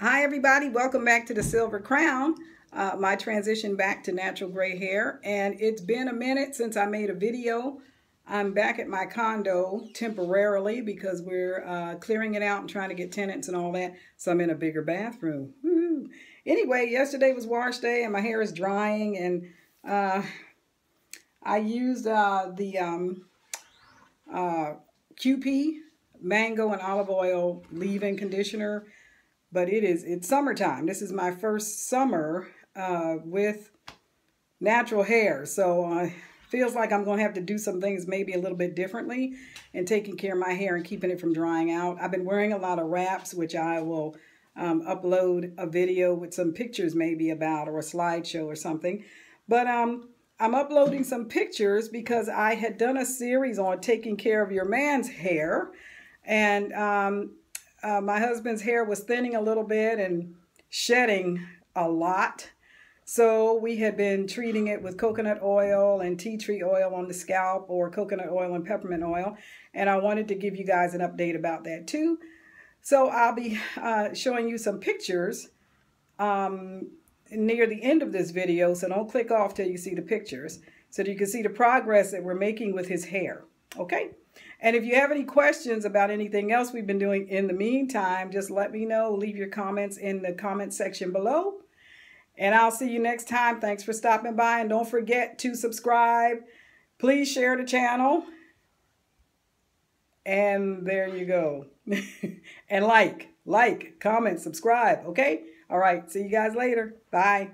Hi everybody, welcome back to the Silver Crown. Uh, my transition back to natural gray hair and it's been a minute since I made a video. I'm back at my condo temporarily because we're uh, clearing it out and trying to get tenants and all that. So I'm in a bigger bathroom. Anyway, yesterday was wash day and my hair is drying and uh, I used uh, the um, uh, QP mango and olive oil leave-in conditioner but it is it's summertime. This is my first summer uh, with natural hair, so uh, feels like I'm going to have to do some things maybe a little bit differently and taking care of my hair and keeping it from drying out. I've been wearing a lot of wraps, which I will um, upload a video with some pictures maybe about or a slideshow or something. But um, I'm uploading some pictures because I had done a series on taking care of your man's hair. And um, uh, my husband's hair was thinning a little bit and shedding a lot. So we had been treating it with coconut oil and tea tree oil on the scalp or coconut oil and peppermint oil. And I wanted to give you guys an update about that too. So I'll be uh, showing you some pictures um, near the end of this video. So don't click off till you see the pictures so that you can see the progress that we're making with his hair. Okay. And if you have any questions about anything else we've been doing in the meantime, just let me know. Leave your comments in the comment section below. And I'll see you next time. Thanks for stopping by. And don't forget to subscribe. Please share the channel. And there you go. and like, like, comment, subscribe. Okay? All right. See you guys later. Bye.